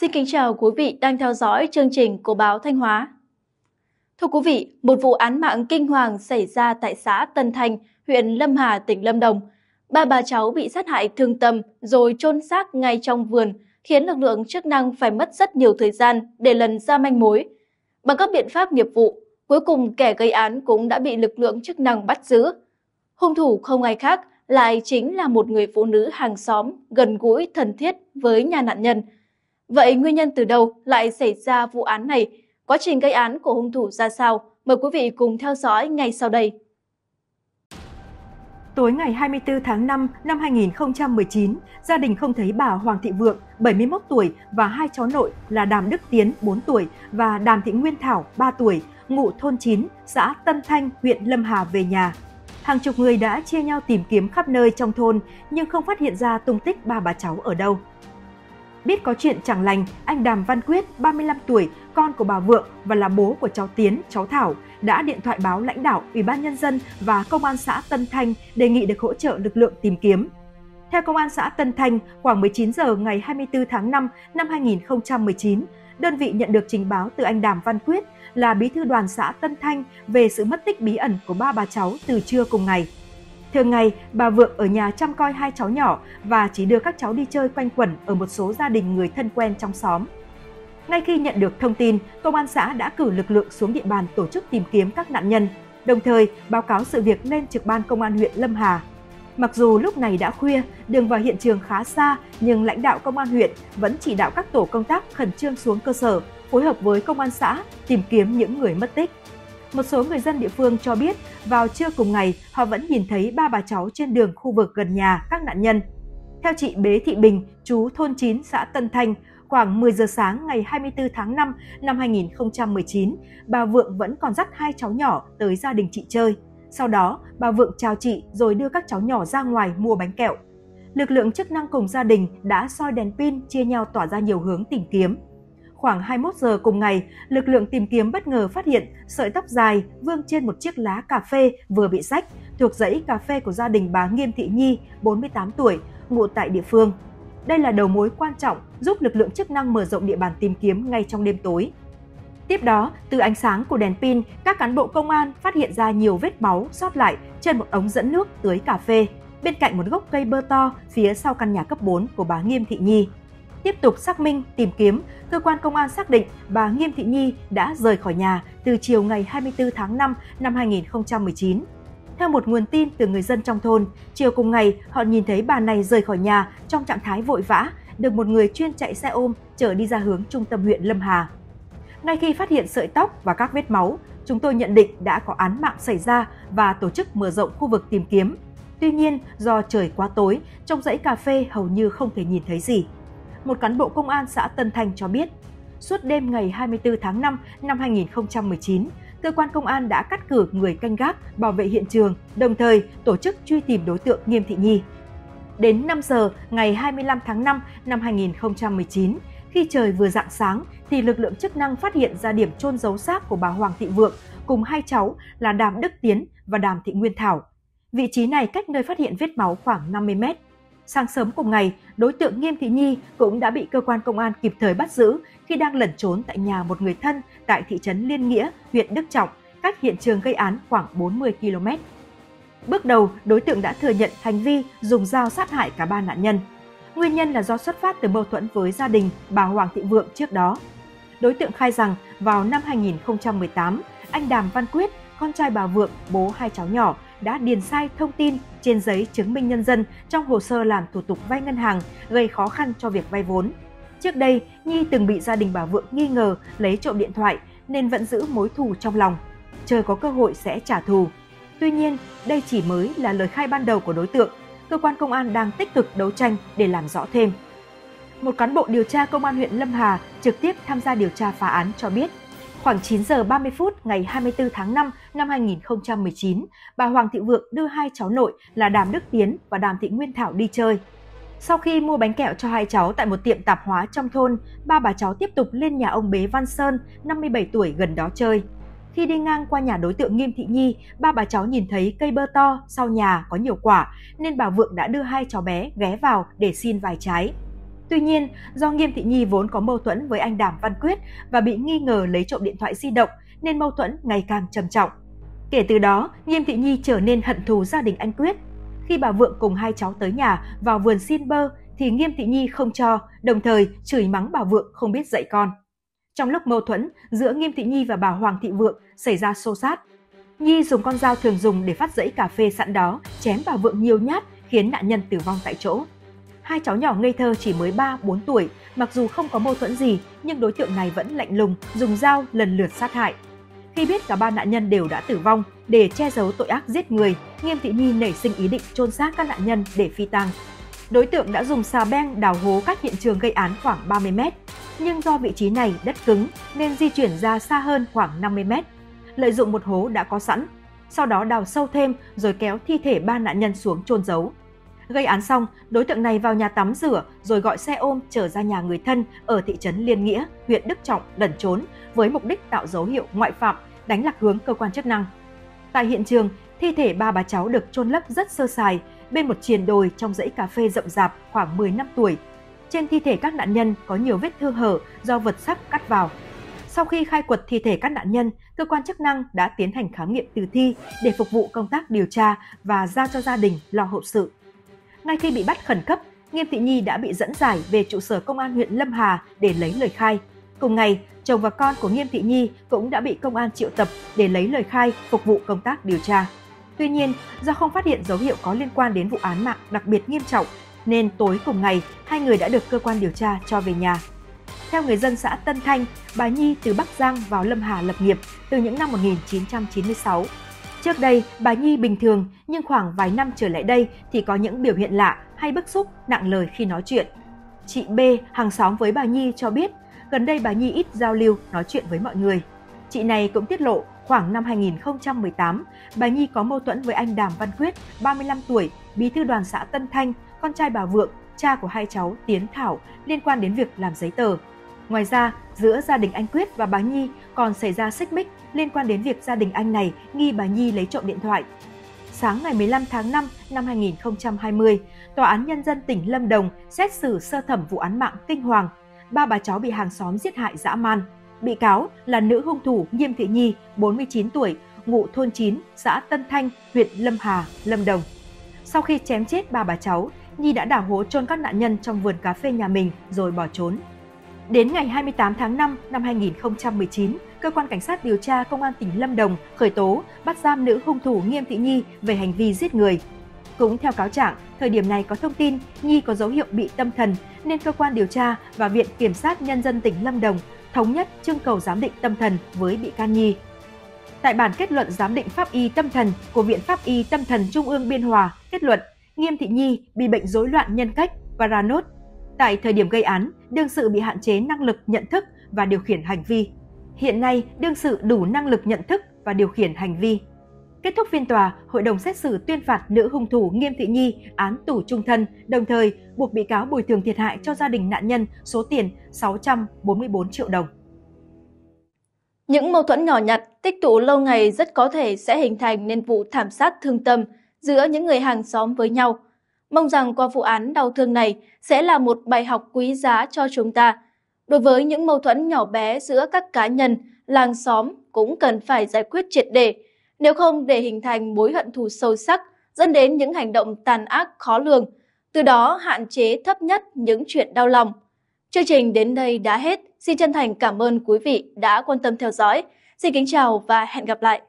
Xin kính chào quý vị đang theo dõi chương trình của báo Thanh Hóa. Thưa quý vị, một vụ án mạng kinh hoàng xảy ra tại xã Tân Thành, huyện Lâm Hà, tỉnh Lâm Đồng. Ba bà cháu bị sát hại thương tâm rồi chôn xác ngay trong vườn, khiến lực lượng chức năng phải mất rất nhiều thời gian để lần ra manh mối. Bằng các biện pháp nghiệp vụ, cuối cùng kẻ gây án cũng đã bị lực lượng chức năng bắt giữ. Hung thủ không ai khác lại chính là một người phụ nữ hàng xóm gần gũi thân thiết với nhà nạn nhân. Vậy nguyên nhân từ đâu lại xảy ra vụ án này? Quá trình gây án của hung thủ ra sao? Mời quý vị cùng theo dõi ngay sau đây. Tối ngày 24 tháng 5 năm 2019, gia đình không thấy bà Hoàng Thị Vượng, 71 tuổi và hai cháu nội là Đàm Đức Tiến, 4 tuổi và Đàm Thị Nguyên Thảo, 3 tuổi, ngụ thôn 9, xã Tân Thanh, huyện Lâm Hà về nhà. Hàng chục người đã chia nhau tìm kiếm khắp nơi trong thôn nhưng không phát hiện ra tung tích ba bà cháu ở đâu. Biết có chuyện chẳng lành, anh Đàm Văn Quyết, 35 tuổi, con của bà Vượng và là bố của cháu Tiến, cháu Thảo, đã điện thoại báo lãnh đạo Ủy ban Nhân dân và Công an xã Tân Thanh đề nghị được hỗ trợ lực lượng tìm kiếm. Theo Công an xã Tân Thanh, khoảng 19 giờ ngày 24 tháng 5 năm 2019, đơn vị nhận được trình báo từ anh Đàm Văn Quyết là bí thư đoàn xã Tân Thanh về sự mất tích bí ẩn của ba bà cháu từ trưa cùng ngày. Thường ngày, bà Vượng ở nhà chăm coi hai cháu nhỏ và chỉ đưa các cháu đi chơi quanh quẩn ở một số gia đình người thân quen trong xóm. Ngay khi nhận được thông tin, công an xã đã cử lực lượng xuống địa bàn tổ chức tìm kiếm các nạn nhân, đồng thời báo cáo sự việc lên trực ban công an huyện Lâm Hà. Mặc dù lúc này đã khuya, đường vào hiện trường khá xa, nhưng lãnh đạo công an huyện vẫn chỉ đạo các tổ công tác khẩn trương xuống cơ sở, phối hợp với công an xã tìm kiếm những người mất tích. Một số người dân địa phương cho biết vào trưa cùng ngày họ vẫn nhìn thấy ba bà cháu trên đường khu vực gần nhà các nạn nhân. Theo chị Bế Thị Bình, chú thôn 9 xã Tân Thanh, khoảng 10 giờ sáng ngày 24 tháng 5 năm 2019, bà Vượng vẫn còn dắt hai cháu nhỏ tới gia đình chị chơi. Sau đó, bà Vượng chào chị rồi đưa các cháu nhỏ ra ngoài mua bánh kẹo. Lực lượng chức năng cùng gia đình đã soi đèn pin chia nhau tỏa ra nhiều hướng tìm kiếm. Khoảng 21 giờ cùng ngày, lực lượng tìm kiếm bất ngờ phát hiện sợi tóc dài vương trên một chiếc lá cà phê vừa bị rách thuộc dãy cà phê của gia đình bà Nghiêm Thị Nhi, 48 tuổi, ngụ tại địa phương. Đây là đầu mối quan trọng giúp lực lượng chức năng mở rộng địa bàn tìm kiếm ngay trong đêm tối. Tiếp đó, từ ánh sáng của đèn pin, các cán bộ công an phát hiện ra nhiều vết máu sót lại trên một ống dẫn nước tưới cà phê, bên cạnh một gốc cây bơ to phía sau căn nhà cấp 4 của bà Nghiêm Thị Nhi. Tiếp tục xác minh, tìm kiếm, cơ quan công an xác định bà Nghiêm Thị Nhi đã rời khỏi nhà từ chiều ngày 24 tháng 5 năm 2019. Theo một nguồn tin từ người dân trong thôn, chiều cùng ngày họ nhìn thấy bà này rời khỏi nhà trong trạng thái vội vã, được một người chuyên chạy xe ôm chở đi ra hướng trung tâm huyện Lâm Hà. Ngay khi phát hiện sợi tóc và các vết máu, chúng tôi nhận định đã có án mạng xảy ra và tổ chức mở rộng khu vực tìm kiếm. Tuy nhiên, do trời quá tối, trong dãy cà phê hầu như không thể nhìn thấy gì một cán bộ công an xã Tân Thanh cho biết, suốt đêm ngày 24 tháng 5 năm 2019, cơ quan công an đã cắt cử người canh gác bảo vệ hiện trường, đồng thời tổ chức truy tìm đối tượng Nghiêm Thị Nhi. Đến 5 giờ ngày 25 tháng 5 năm 2019, khi trời vừa rạng sáng thì lực lượng chức năng phát hiện ra điểm chôn giấu xác của bà Hoàng Thị Vượng cùng hai cháu là Đàm Đức Tiến và Đàm Thị Nguyên Thảo. Vị trí này cách nơi phát hiện vết máu khoảng 50 mét. Sáng sớm cùng ngày, đối tượng Nghiêm Thị Nhi cũng đã bị cơ quan công an kịp thời bắt giữ khi đang lẩn trốn tại nhà một người thân tại thị trấn Liên Nghĩa, huyện Đức Trọng, cách hiện trường gây án khoảng 40 km. Bước đầu, đối tượng đã thừa nhận hành vi dùng dao sát hại cả ba nạn nhân. Nguyên nhân là do xuất phát từ mâu thuẫn với gia đình bà Hoàng Thị Vượng trước đó. Đối tượng khai rằng vào năm 2018, anh Đàm Văn Quyết, con trai bà Vượng, bố hai cháu nhỏ, đã điền sai thông tin trên giấy chứng minh nhân dân trong hồ sơ làm thủ tục vay ngân hàng, gây khó khăn cho việc vay vốn. Trước đây, Nhi từng bị gia đình bà Vượng nghi ngờ lấy trộm điện thoại nên vẫn giữ mối thù trong lòng, chờ có cơ hội sẽ trả thù. Tuy nhiên, đây chỉ mới là lời khai ban đầu của đối tượng. Cơ quan công an đang tích cực đấu tranh để làm rõ thêm. Một cán bộ điều tra công an huyện Lâm Hà trực tiếp tham gia điều tra phá án cho biết, Khoảng 9 giờ 30 phút ngày 24 tháng 5 năm 2019, bà Hoàng Thị Vượng đưa hai cháu nội là Đàm Đức Tiến và Đàm Thị Nguyên Thảo đi chơi. Sau khi mua bánh kẹo cho hai cháu tại một tiệm tạp hóa trong thôn, ba bà cháu tiếp tục lên nhà ông Bế Văn Sơn, 57 tuổi gần đó chơi. Khi đi ngang qua nhà đối tượng Nghiêm Thị Nhi, ba bà cháu nhìn thấy cây bơ to sau nhà có nhiều quả, nên bà Vượng đã đưa hai cháu bé ghé vào để xin vài trái. Tuy nhiên, do Nghiêm Thị Nhi vốn có mâu thuẫn với anh Đàm Văn Quyết và bị nghi ngờ lấy trộm điện thoại di động nên mâu thuẫn ngày càng trầm trọng. Kể từ đó, Nghiêm Thị Nhi trở nên hận thù gia đình anh Quyết. Khi bà Vượng cùng hai cháu tới nhà vào vườn xin bơ thì Nghiêm Thị Nhi không cho, đồng thời chửi mắng bà Vượng không biết dạy con. Trong lúc mâu thuẫn giữa Nghiêm Thị Nhi và bà Hoàng Thị Vượng xảy ra xô xát, Nhi dùng con dao thường dùng để phát dãy cà phê sẵn đó chém bà Vượng nhiều nhát khiến nạn nhân tử vong tại chỗ. Hai cháu nhỏ ngây thơ chỉ mới 3-4 tuổi, mặc dù không có mâu thuẫn gì nhưng đối tượng này vẫn lạnh lùng dùng dao lần lượt sát hại. Khi biết cả ba nạn nhân đều đã tử vong, để che giấu tội ác giết người, Nghiêm Thị Nhi nảy sinh ý định chôn xác các nạn nhân để phi tang. Đối tượng đã dùng xà beng đào hố cách hiện trường gây án khoảng 30 mét, nhưng do vị trí này đất cứng nên di chuyển ra xa hơn khoảng 50 mét. Lợi dụng một hố đã có sẵn, sau đó đào sâu thêm rồi kéo thi thể ba nạn nhân xuống chôn giấu. Gây án xong, đối tượng này vào nhà tắm rửa rồi gọi xe ôm trở ra nhà người thân ở thị trấn Liên Nghĩa, huyện Đức Trọng lẩn trốn với mục đích tạo dấu hiệu ngoại phạm, đánh lạc hướng cơ quan chức năng. Tại hiện trường, thi thể ba bà cháu được chôn lấp rất sơ sài bên một triền đồi trong dãy cà phê rậm rạp khoảng 10 năm tuổi. Trên thi thể các nạn nhân có nhiều vết thương hở do vật sắc cắt vào. Sau khi khai quật thi thể các nạn nhân, cơ quan chức năng đã tiến hành khám nghiệm tử thi để phục vụ công tác điều tra và giao cho gia đình lo hậu sự. Ngay khi bị bắt khẩn cấp, Nghiêm Thị Nhi đã bị dẫn giải về trụ sở công an huyện Lâm Hà để lấy lời khai. Cùng ngày, chồng và con của Nghiêm Thị Nhi cũng đã bị công an triệu tập để lấy lời khai phục vụ công tác điều tra. Tuy nhiên, do không phát hiện dấu hiệu có liên quan đến vụ án mạng đặc biệt nghiêm trọng, nên tối cùng ngày, hai người đã được cơ quan điều tra cho về nhà. Theo người dân xã Tân Thanh, bà Nhi từ Bắc Giang vào Lâm Hà lập nghiệp từ những năm 1996. Trước đây, bà Nhi bình thường, nhưng khoảng vài năm trở lại đây thì có những biểu hiện lạ hay bức xúc, nặng lời khi nói chuyện. Chị B, hàng xóm với bà Nhi cho biết, gần đây bà Nhi ít giao lưu, nói chuyện với mọi người. Chị này cũng tiết lộ khoảng năm 2018, bà Nhi có mâu thuẫn với anh Đàm Văn Quyết, 35 tuổi, bí thư đoàn xã Tân Thanh, con trai bà Vượng, cha của hai cháu Tiến Thảo liên quan đến việc làm giấy tờ. Ngoài ra, giữa gia đình anh Quyết và bà Nhi còn xảy ra xích mích liên quan đến việc gia đình anh này nghi bà Nhi lấy trộm điện thoại. Sáng ngày 15 tháng 5 năm 2020, Tòa án Nhân dân tỉnh Lâm Đồng xét xử sơ thẩm vụ án mạng kinh hoàng. Ba bà cháu bị hàng xóm giết hại dã man. Bị cáo là nữ hung thủ Nghiêm Thị Nhi, 49 tuổi, ngụ thôn 9, xã Tân Thanh, huyện Lâm Hà, Lâm Đồng. Sau khi chém chết ba bà cháu, Nhi đã đào hố chôn các nạn nhân trong vườn cà phê nhà mình rồi bỏ trốn. Đến ngày 28 tháng 5 năm 2019, cơ quan cảnh sát điều tra công an tỉnh Lâm Đồng khởi tố bắt giam nữ hung thủ Nghiêm Thị Nhi về hành vi giết người. Cũng theo cáo trạng, thời điểm này có thông tin Nhi có dấu hiệu bị tâm thần nên cơ quan điều tra và Viện Kiểm sát Nhân dân tỉnh Lâm Đồng thống nhất trưng cầu giám định tâm thần với bị can Nhi. Tại bản kết luận giám định pháp y tâm thần của Viện Pháp y Tâm thần Trung ương Biên Hòa kết luận Nghiêm Thị Nhi bị bệnh rối loạn nhân cách Paranoid. Tại thời điểm gây án, đương sự bị hạn chế năng lực nhận thức và điều khiển hành vi. Hiện nay, đương sự đủ năng lực nhận thức và điều khiển hành vi. Kết thúc phiên tòa, hội đồng xét xử tuyên phạt nữ hung thủ Nghiêm Thị Nhi án tù trung thân, đồng thời buộc bị cáo bồi thường thiệt hại cho gia đình nạn nhân số tiền 644 triệu đồng. Những mâu thuẫn nhỏ nhặt tích tụ lâu ngày rất có thể sẽ hình thành nên vụ thảm sát thương tâm giữa những người hàng xóm với nhau. Mong rằng qua vụ án đau thương này sẽ là một bài học quý giá cho chúng ta. Đối với những mâu thuẫn nhỏ bé giữa các cá nhân, làng xóm cũng cần phải giải quyết triệt đề, nếu không để hình thành mối hận thù sâu sắc, dẫn đến những hành động tàn ác khó lường, từ đó hạn chế thấp nhất những chuyện đau lòng. Chương trình đến đây đã hết. Xin chân thành cảm ơn quý vị đã quan tâm theo dõi. Xin kính chào và hẹn gặp lại.